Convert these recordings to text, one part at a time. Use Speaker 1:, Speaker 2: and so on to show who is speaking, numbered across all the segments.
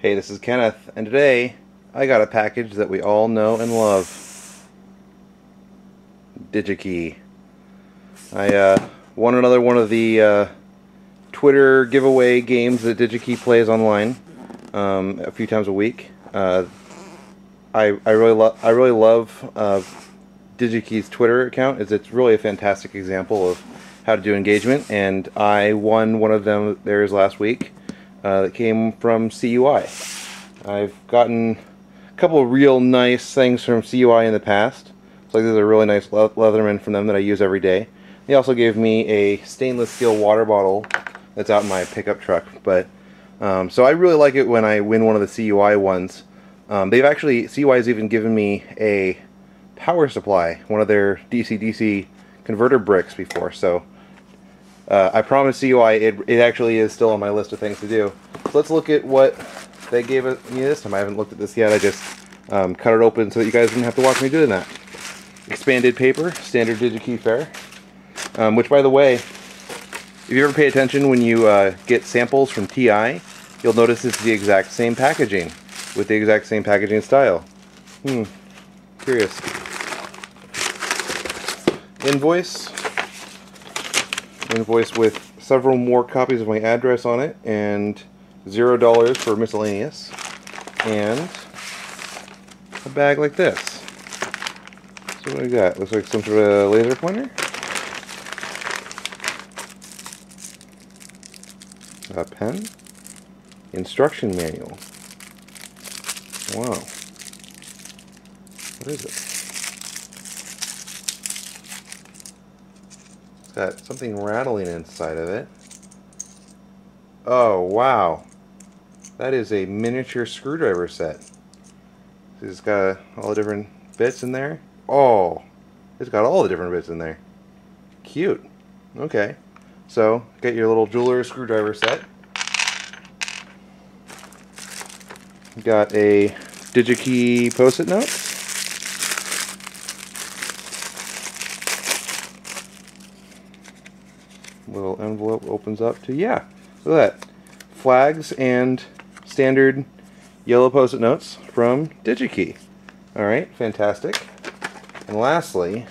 Speaker 1: Hey, this is Kenneth, and today I got a package that we all know and love. DigiKey. I uh, won another one of the uh, Twitter giveaway games that DigiKey plays online um, a few times a week. Uh, I I really love I really love uh, DigiKey's Twitter account. Is it's really a fantastic example of how to do engagement, and I won one of them theirs last week uh, that came from CUI. I've gotten a couple of real nice things from CUI in the past. It's like there's a really nice le Leatherman from them that I use every day. They also gave me a stainless steel water bottle that's out in my pickup truck. But um, so I really like it when I win one of the CUI ones. Um, they've actually CUI has even given me a power supply, one of their DC-DC converter bricks before. So uh, I promise CUI it, it actually is still on my list of things to do. So let's look at what they gave me this time. I haven't looked at this yet. I just um, cut it open so that you guys didn't have to watch me doing that. Expanded paper, standard DigiKey fare. Um, which, by the way, if you ever pay attention when you uh, get samples from TI, you'll notice it's the exact same packaging with the exact same packaging style. Hmm, curious. Invoice. Invoice with several more copies of my address on it and zero dollars for miscellaneous. And a bag like this. So what do we got? Looks like some sort of laser pointer. A pen. Instruction manual. Wow. What is it? It's something rattling inside of it. Oh, wow. That is a miniature screwdriver set. It's got all the different bits in there. Oh, it's got all the different bits in there. Cute. Okay. So, get your little jeweler screwdriver set. Got a DigiKey post-it note. Little envelope opens up to, yeah, look at that. Flags and standard yellow post-it notes from DigiKey. Alright, fantastic. And lastly,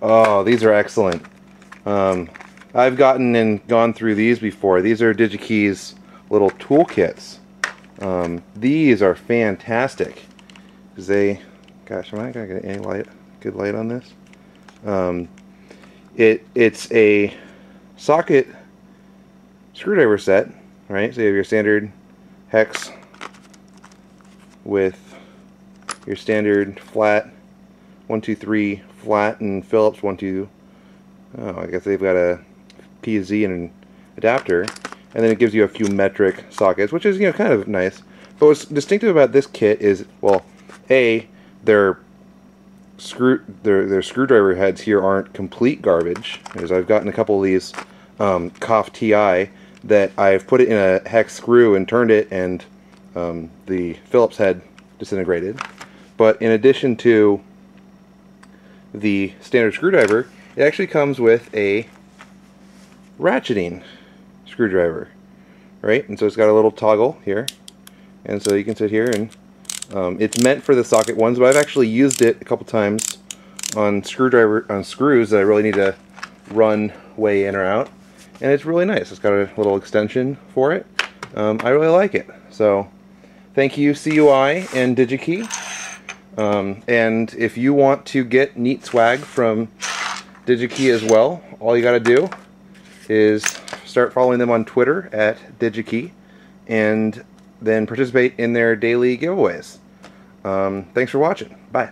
Speaker 1: oh, these are excellent. Um, I've gotten and gone through these before. These are DigiKey's little toolkits. Um, these are fantastic because they, gosh, am I gonna get any light, good light on this? Um, it it's a socket screwdriver set, right? So you have your standard hex with your standard flat one two three flat and Phillips one two. Oh, I guess they've got a PZ and an adapter and then it gives you a few metric sockets, which is you know kind of nice. But what's distinctive about this kit is, well, a their screw their their screwdriver heads here aren't complete garbage, because I've gotten a couple of these um, TI that I've put it in a hex screw and turned it, and um, the Phillips head disintegrated. But in addition to the standard screwdriver, it actually comes with a ratcheting screwdriver, right? And so it's got a little toggle here, and so you can sit here and um, it's meant for the socket ones, but I've actually used it a couple times on screwdriver on screws that I really need to run way in or out, and it's really nice. It's got a little extension for it. Um, I really like it. So thank you CUI and DigiKey. Um, and if you want to get neat swag from DigiKey as well, all you got to do is start following them on Twitter at DigiKey and then participate in their daily giveaways. Um, thanks for watching. Bye.